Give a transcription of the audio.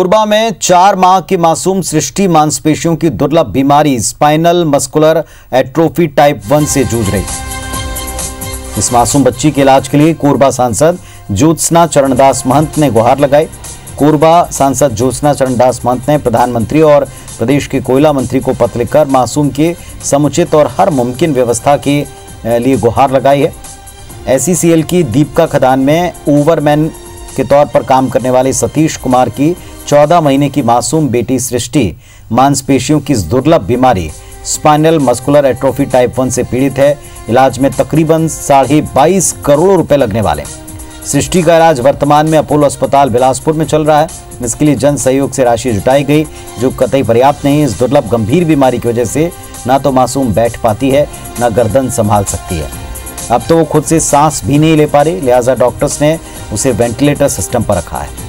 कोरबा में चार माह की मासूम सृष्टि मांसपेशियों की दुर्लभ बीमारी spinal muscular atrophy type one से जूझ रही। इस मासूम बच्ची के इलाज के लिए कोरबा सांसद ज्योत्सना चरणदास महंत ने गुहार लगाई। कोरबा सांसद ज्योत्सना चरणदास महंत ने प्रधानमंत्री और प्रदेश के कोयला मंत्री को पत्र लिखकर मासूम के समुचित और हर मुमकिन व्यवस्था के लिए गुहार लगाई है। एसईसीएल की दीपका खदान में ओवरमैन के तौर पर काम करने वाले सतीश कुमार की 14 महीने की मासूम बेटी सृष्टि मांसपेशियों की दुर्लभ बीमारी spinal muscular atrophy type one से पीड़ित है। इलाज में तकरीबन साढ़े बाईस करोड़ रुपए लगने वाले। सृष्टि का इलाज वर्तमान में अपोलो अस्पताल बिलासपुर में चल रहा है। इसके लिए जन सहयोग से राशि जुटाई गई, जो कतई पर्याप्त नहीं इस दुर्लभ गंभीर बीमारी की वजह से ना तो मासूम बैठ पाती है, ना गर्दन संभाल सकती है। अब तो वो खुद से सांस भी नहीं ले पा रही, लिहाजा डॉक्टर्स ने उसे वेंटिलेटर सिस्टम पर रखा है।